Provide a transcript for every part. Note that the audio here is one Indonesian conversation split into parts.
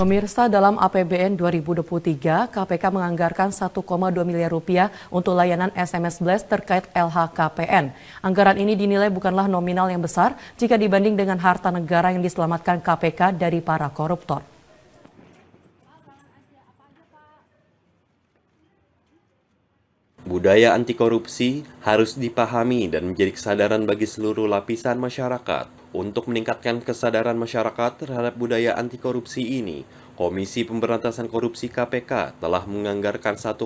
Pemirsa, dalam APBN 2023, KPK menganggarkan 1,2 miliar rupiah untuk layanan SMS Blast terkait LHKPN. Anggaran ini dinilai bukanlah nominal yang besar jika dibanding dengan harta negara yang diselamatkan KPK dari para koruptor. Budaya anti korupsi harus dipahami dan menjadi kesadaran bagi seluruh lapisan masyarakat. Untuk meningkatkan kesadaran masyarakat terhadap budaya anti korupsi ini, Komisi Pemberantasan Korupsi KPK telah menganggarkan 1,2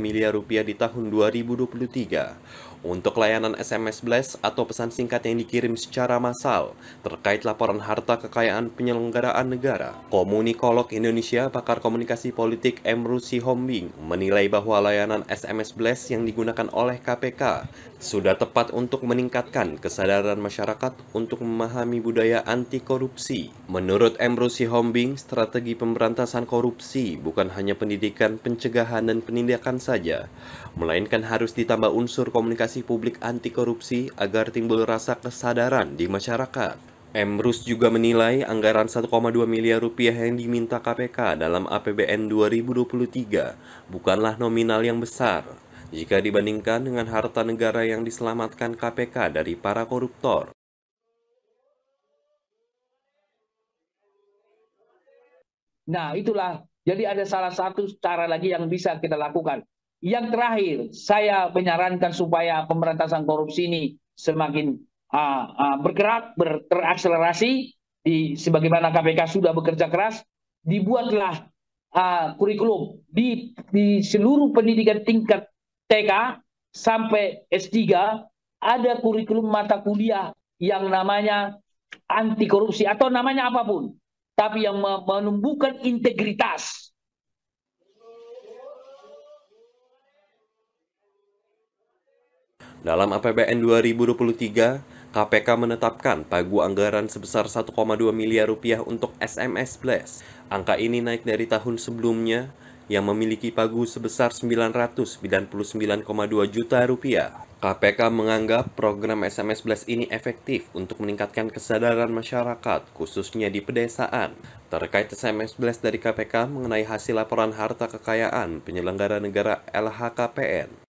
miliar rupiah di tahun 2023 untuk layanan SMS Blast atau pesan singkat yang dikirim secara massal terkait laporan harta kekayaan penyelenggaraan negara. Komunikolog Indonesia pakar komunikasi politik Emrusi Hombing menilai bahwa layanan SMS Blast yang digunakan oleh KPK sudah tepat untuk meningkatkan kesadaran masyarakat untuk memahami budaya anti korupsi. Menurut Emrusi Hombing, strategi pemberantasan korupsi bukan hanya pendidikan, pencegahan, dan penindakan saja, melainkan harus ditambah unsur komunikasi publik anti korupsi agar timbul rasa kesadaran di masyarakat. Emrus juga menilai anggaran 1,2 miliar rupiah yang diminta KPK dalam APBN 2023 bukanlah nominal yang besar jika dibandingkan dengan harta negara yang diselamatkan KPK dari para koruptor. Nah, itulah jadi ada salah satu cara lagi yang bisa kita lakukan. Yang terakhir, saya menyarankan supaya pemberantasan korupsi ini semakin uh, uh, bergerak, ber, terakselerasi, di, sebagaimana KPK sudah bekerja keras, dibuatlah uh, kurikulum di, di seluruh pendidikan tingkat TK sampai S3 ada kurikulum mata kuliah yang namanya anti korupsi atau namanya apa pun tapi yang menumbuhkan integritas. Dalam APBN 2023, KPK menetapkan pagu anggaran sebesar 1,2 miliar rupiah untuk SMS Blast. Angka ini naik dari tahun sebelumnya yang memiliki pagu sebesar 999,2 juta rupiah. KPK menganggap program SMS Blast ini efektif untuk meningkatkan kesadaran masyarakat, khususnya di pedesaan. Terkait SMS Blast dari KPK mengenai hasil laporan harta kekayaan penyelenggara negara LHKPN,